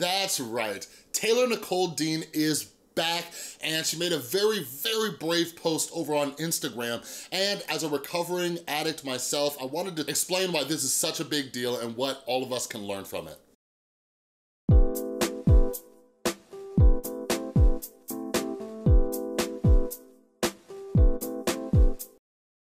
That's right. Taylor Nicole Dean is back and she made a very, very brave post over on Instagram. And as a recovering addict myself, I wanted to explain why this is such a big deal and what all of us can learn from it.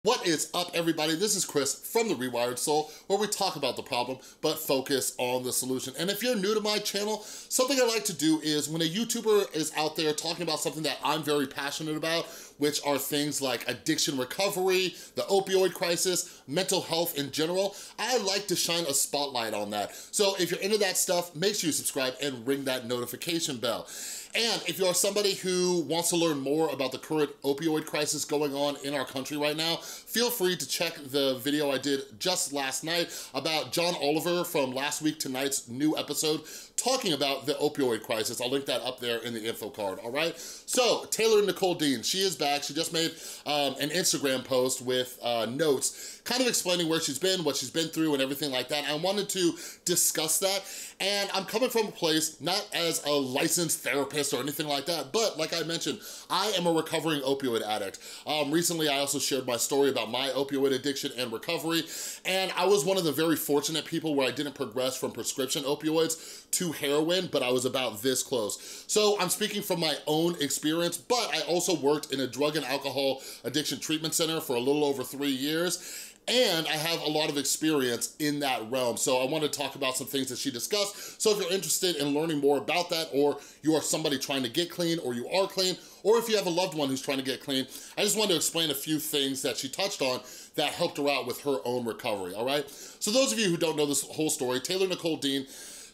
What is up, everybody? This is Chris from The Rewired Soul, where we talk about the problem, but focus on the solution. And if you're new to my channel, something I like to do is when a YouTuber is out there talking about something that I'm very passionate about, which are things like addiction recovery, the opioid crisis, mental health in general, I like to shine a spotlight on that. So if you're into that stuff, make sure you subscribe and ring that notification bell. And if you're somebody who wants to learn more about the current opioid crisis going on in our country right now, feel free to check the video I did just last night about John Oliver from last week tonight's new episode talking about the opioid crisis. I'll link that up there in the info card, all right? So, Taylor Nicole Dean, she is back. She just made um, an Instagram post with uh, notes kind of explaining where she's been, what she's been through and everything like that. I wanted to discuss that and I'm coming from a place not as a licensed therapist or anything like that, but like I mentioned, I am a recovering opioid addict. Um, recently, I also shared my story about my opioid addiction and recovery, and I was one of the very fortunate people where I didn't progress from prescription opioids to heroin, but I was about this close. So I'm speaking from my own experience, but I also worked in a drug and alcohol addiction treatment center for a little over three years, and I have a lot of experience in that realm. So I want to talk about some things that she discussed. So if you're interested in learning more about that, or you are somebody trying to get clean, or you are clean, or if you have a loved one who's trying to get clean, I just wanted to explain a few things that she touched on that helped her out with her own recovery, all right? So those of you who don't know this whole story, Taylor Nicole Dean,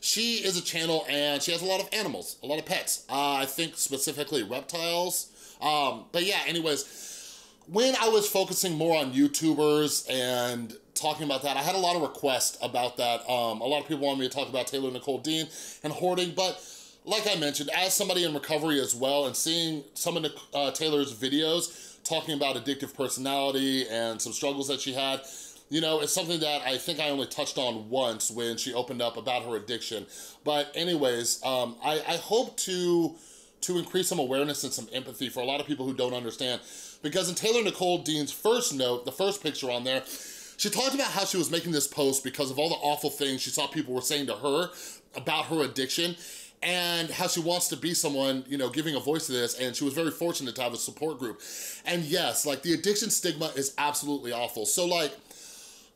she is a channel and she has a lot of animals, a lot of pets. Uh, I think specifically reptiles. Um, but yeah, anyways, when I was focusing more on YouTubers and talking about that, I had a lot of requests about that. Um, a lot of people wanted me to talk about Taylor Nicole Dean and hoarding, but like I mentioned, as somebody in recovery as well and seeing some of uh, Taylor's videos talking about addictive personality and some struggles that she had, you know, it's something that I think I only touched on once when she opened up about her addiction. But anyways, um, I, I hope to to increase some awareness and some empathy for a lot of people who don't understand because in Taylor Nicole Dean's first note, the first picture on there, she talked about how she was making this post because of all the awful things she saw people were saying to her about her addiction and how she wants to be someone, you know, giving a voice to this, and she was very fortunate to have a support group. And yes, like, the addiction stigma is absolutely awful. So, like,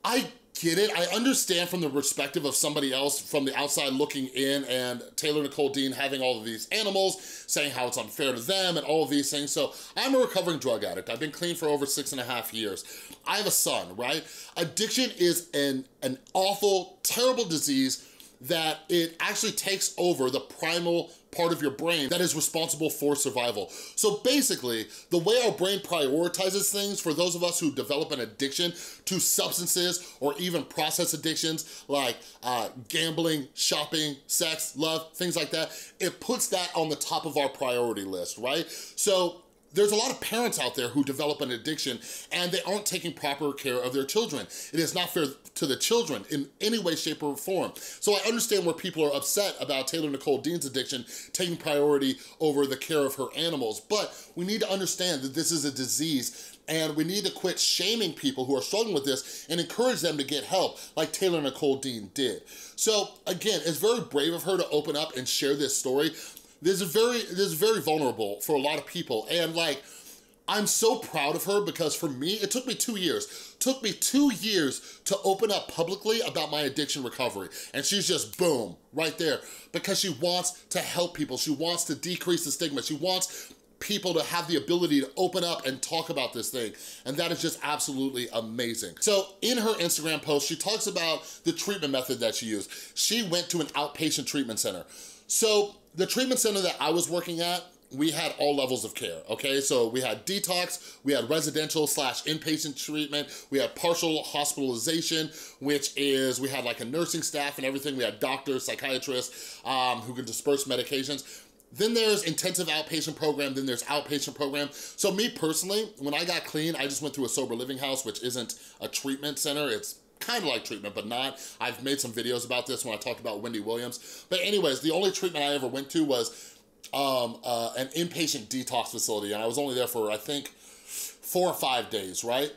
I get it. I understand from the perspective of somebody else from the outside looking in and Taylor Nicole Dean having all of these animals, saying how it's unfair to them and all of these things. So I'm a recovering drug addict. I've been clean for over six and a half years. I have a son, right? Addiction is an, an awful, terrible disease that it actually takes over the primal part of your brain that is responsible for survival. So basically, the way our brain prioritizes things for those of us who develop an addiction to substances or even process addictions like uh, gambling, shopping, sex, love, things like that, it puts that on the top of our priority list, right? So there's a lot of parents out there who develop an addiction and they aren't taking proper care of their children. It is not fair to the children in any way, shape, or form. So I understand where people are upset about Taylor Nicole Dean's addiction taking priority over the care of her animals, but we need to understand that this is a disease and we need to quit shaming people who are struggling with this and encourage them to get help like Taylor Nicole Dean did. So again, it's very brave of her to open up and share this story, this is very, this is very vulnerable for a lot of people. And like, I'm so proud of her because for me, it took me two years. Took me two years to open up publicly about my addiction recovery. And she's just boom, right there. Because she wants to help people. She wants to decrease the stigma. She wants people to have the ability to open up and talk about this thing. And that is just absolutely amazing. So in her Instagram post, she talks about the treatment method that she used. She went to an outpatient treatment center. So the treatment center that I was working at, we had all levels of care, okay? So we had detox, we had residential slash inpatient treatment, we had partial hospitalization, which is, we had like a nursing staff and everything, we had doctors, psychiatrists um, who could disperse medications. Then there's intensive outpatient program, then there's outpatient program. So me personally, when I got clean, I just went through a sober living house, which isn't a treatment center, it's kind of like treatment, but not. I've made some videos about this when I talked about Wendy Williams. But anyways, the only treatment I ever went to was um, uh, an inpatient detox facility, and I was only there for, I think, four or five days, right?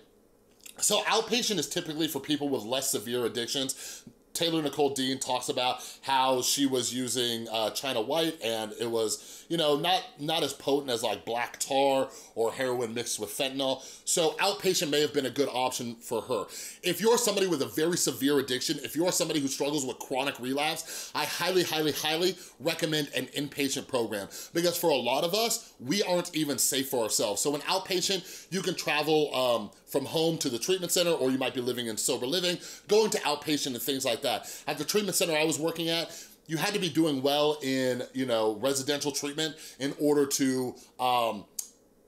So outpatient is typically for people with less severe addictions. Taylor Nicole Dean talks about how she was using uh, China White and it was, you know, not, not as potent as like black tar or heroin mixed with fentanyl. So outpatient may have been a good option for her. If you're somebody with a very severe addiction, if you're somebody who struggles with chronic relapse, I highly, highly, highly recommend an inpatient program because for a lot of us, we aren't even safe for ourselves. So in outpatient, you can travel um, from home to the treatment center or you might be living in sober living, going to outpatient and things like that. At the treatment center I was working at, you had to be doing well in, you know, residential treatment in order to um,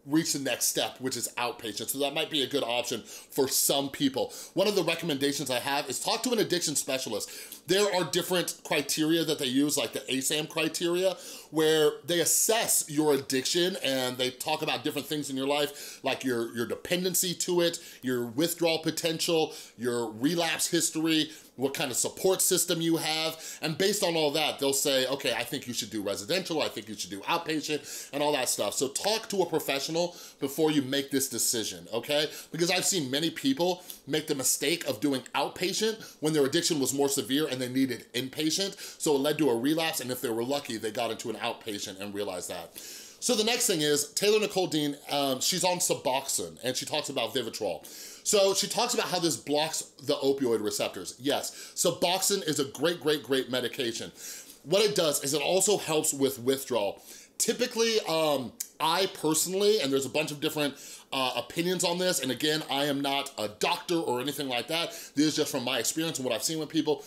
reach the next step, which is outpatient. So that might be a good option for some people. One of the recommendations I have is talk to an addiction specialist. There are different criteria that they use, like the ASAM criteria, where they assess your addiction and they talk about different things in your life, like your, your dependency to it, your withdrawal potential, your relapse history, what kind of support system you have. And based on all that, they'll say, okay, I think you should do residential, I think you should do outpatient, and all that stuff. So talk to a professional before you make this decision, okay? Because I've seen many people make the mistake of doing outpatient when their addiction was more severe and they needed inpatient. So it led to a relapse, and if they were lucky, they got into an outpatient and realized that. So the next thing is, Taylor Nicole Dean, um, she's on Suboxone, and she talks about Vivitrol. So she talks about how this blocks the opioid receptors. Yes, Suboxone is a great, great, great medication. What it does is it also helps with withdrawal. Typically, um, I personally, and there's a bunch of different uh, opinions on this, and again, I am not a doctor or anything like that. This is just from my experience and what I've seen with people.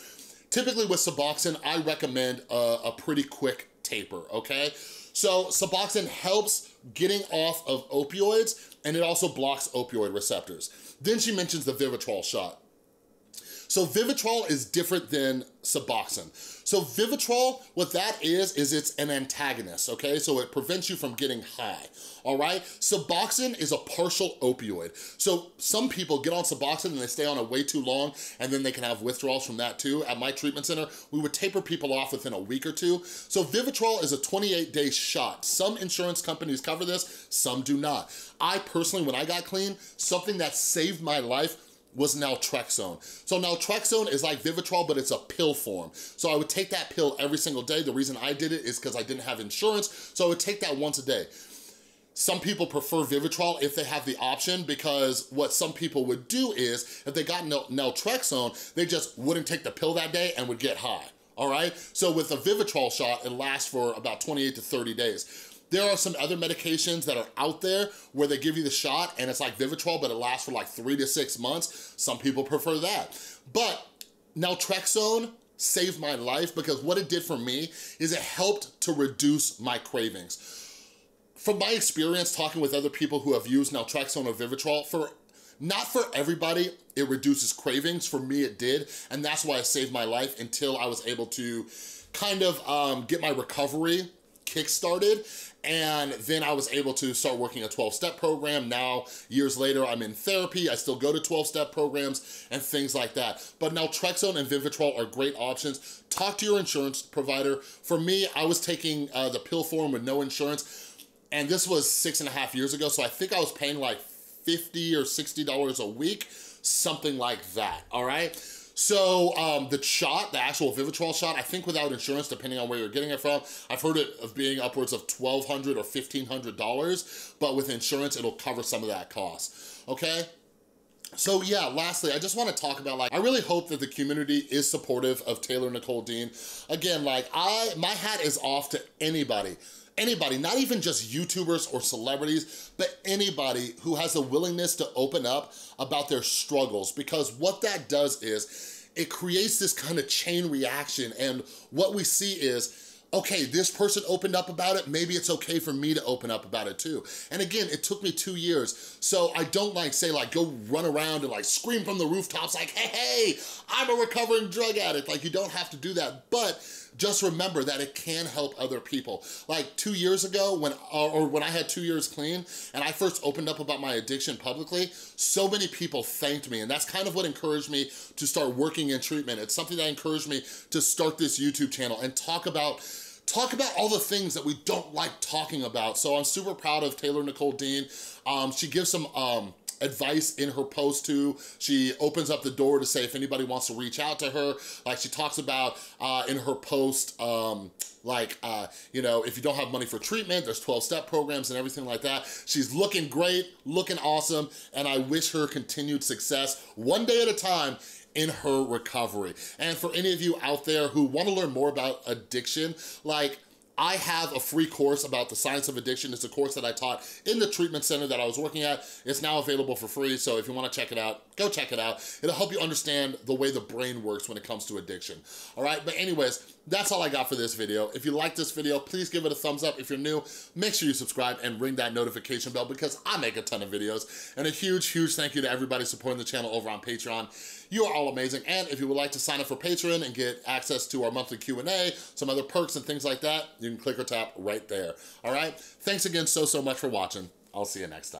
Typically with Suboxone, I recommend a, a pretty quick taper, okay? So Suboxone helps getting off of opioids and it also blocks opioid receptors. Then she mentions the Vivitrol shot. So Vivitrol is different than Suboxone. So Vivitrol, what that is, is it's an antagonist, okay? So it prevents you from getting high, all right? Suboxone is a partial opioid. So some people get on Suboxone and they stay on it way too long and then they can have withdrawals from that too. At my treatment center, we would taper people off within a week or two. So Vivitrol is a 28 day shot. Some insurance companies cover this, some do not. I personally, when I got clean, something that saved my life was naltrexone. So naltrexone is like Vivitrol, but it's a pill form. So I would take that pill every single day. The reason I did it is because I didn't have insurance, so I would take that once a day. Some people prefer Vivitrol if they have the option because what some people would do is, if they got naltrexone, they just wouldn't take the pill that day and would get high, all right? So with a Vivitrol shot, it lasts for about 28 to 30 days. There are some other medications that are out there where they give you the shot and it's like Vivitrol, but it lasts for like three to six months. Some people prefer that. But naltrexone saved my life because what it did for me is it helped to reduce my cravings. From my experience talking with other people who have used naltrexone or Vivitrol, for not for everybody, it reduces cravings. For me, it did. And that's why it saved my life until I was able to kind of um, get my recovery kick-started and then I was able to start working a 12-step program. Now, years later, I'm in therapy. I still go to 12-step programs and things like that. But naltrexone and Vivitrol are great options. Talk to your insurance provider. For me, I was taking uh, the pill form with no insurance, and this was six and a half years ago, so I think I was paying like 50 or $60 a week, something like that, all right? So um, the shot, the actual Vivitrol shot, I think without insurance, depending on where you're getting it from, I've heard it of being upwards of 1,200 or $1,500, but with insurance, it'll cover some of that cost, okay? So yeah, lastly, I just wanna talk about like, I really hope that the community is supportive of Taylor Nicole Dean. Again, like I, my hat is off to anybody anybody, not even just YouTubers or celebrities, but anybody who has a willingness to open up about their struggles. Because what that does is it creates this kind of chain reaction. And what we see is okay, this person opened up about it, maybe it's okay for me to open up about it too. And again, it took me two years, so I don't like say like go run around and like scream from the rooftops like, hey, hey, I'm a recovering drug addict. Like you don't have to do that, but just remember that it can help other people. Like two years ago, when or when I had two years clean, and I first opened up about my addiction publicly, so many people thanked me, and that's kind of what encouraged me to start working in treatment. It's something that encouraged me to start this YouTube channel and talk about talk about all the things that we don't like talking about. So I'm super proud of Taylor Nicole Dean. Um, she gives some um, advice in her post too. She opens up the door to say if anybody wants to reach out to her. Like she talks about uh, in her post, um, like, uh, you know, if you don't have money for treatment, there's 12-step programs and everything like that. She's looking great, looking awesome, and I wish her continued success one day at a time in her recovery. And for any of you out there who wanna learn more about addiction, like, I have a free course about the science of addiction. It's a course that I taught in the treatment center that I was working at. It's now available for free, so if you wanna check it out, go check it out. It'll help you understand the way the brain works when it comes to addiction, all right? But anyways, that's all I got for this video. If you like this video, please give it a thumbs up. If you're new, make sure you subscribe and ring that notification bell because I make a ton of videos. And a huge, huge thank you to everybody supporting the channel over on Patreon. You are all amazing. And if you would like to sign up for Patreon and get access to our monthly Q&A, some other perks and things like that, you can click or tap right there, all right? Thanks again so, so much for watching. I'll see you next time.